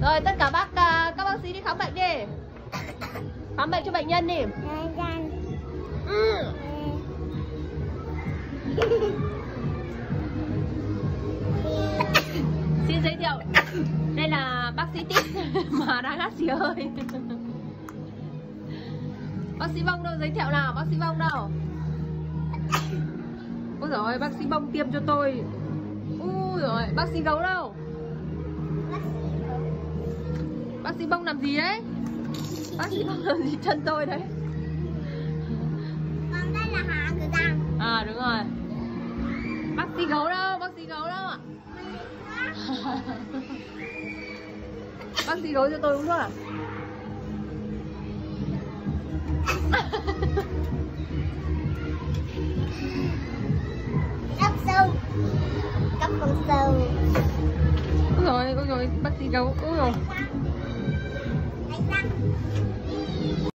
Rồi tất cả bác à, các bác sĩ đi khám bệnh đi. Khám bệnh cho bệnh nhân đi. Ừ. Xin giới thiệu. Đây là bác sĩ Tít mà đang hát xì hơi. Bác sĩ Bông đâu? Giới thiệu nào Bác sĩ Bông đâu? Ôi rồi bác sĩ Bông tiêm cho tôi. Ui rồi bác sĩ gấu đâu Bác sĩ Bông làm gì đấy Bác sĩ Bông làm gì chân tôi đấy? Còn đây là hạ cửa răng À đúng rồi. Bác sĩ gấu đâu? Bác sĩ gấu đâu ạ? Bác sĩ gấu cho tôi uống thuốc à Cấp sâu. Cấp con sâu. Ôi rồi, ôi rồi, bác sĩ gấu, ôi rồi 감 사.